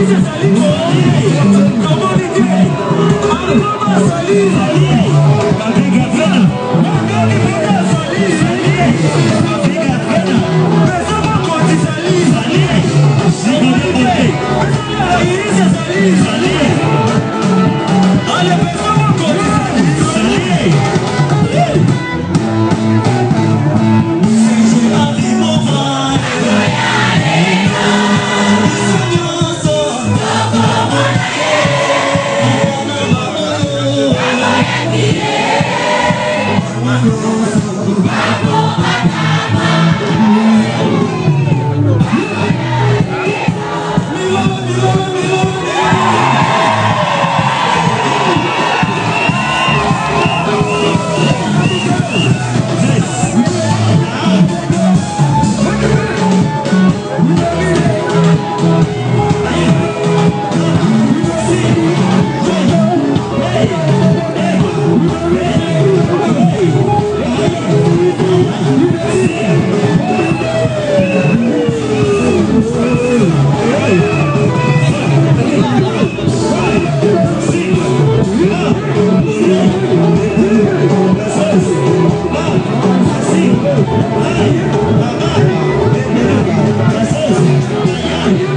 跟着我，走吧。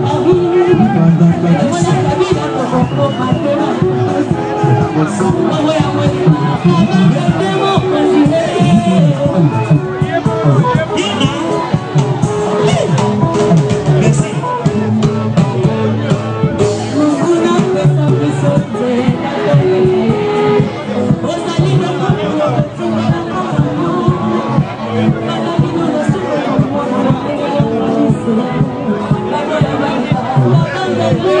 Thank you. you.